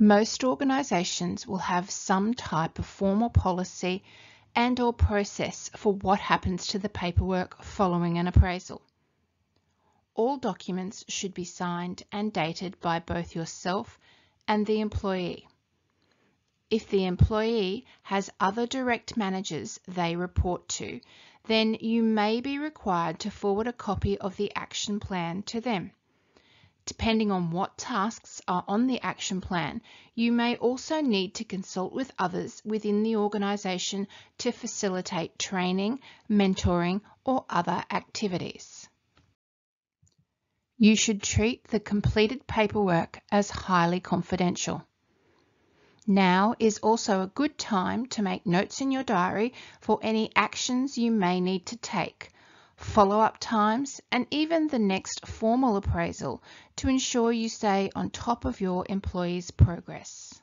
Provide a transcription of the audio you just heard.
Most organisations will have some type of formal policy and or process for what happens to the paperwork following an appraisal. All documents should be signed and dated by both yourself and the employee. If the employee has other direct managers they report to, then you may be required to forward a copy of the action plan to them. Depending on what tasks are on the action plan, you may also need to consult with others within the organisation to facilitate training, mentoring or other activities. You should treat the completed paperwork as highly confidential. Now is also a good time to make notes in your diary for any actions you may need to take follow-up times, and even the next formal appraisal to ensure you stay on top of your employee's progress.